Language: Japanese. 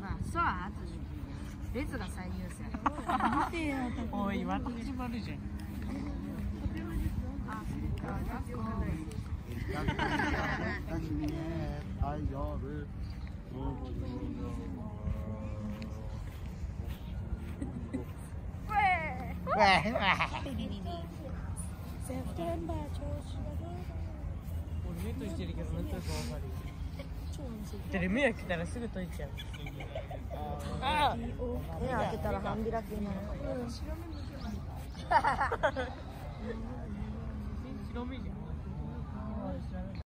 まあそうは後で列が最優先おいまた始まるじゃん俺目としてるけどなんってる。目開けたらすぐ解いちゃうあ目開けたら半開きにな。る白目じゃん。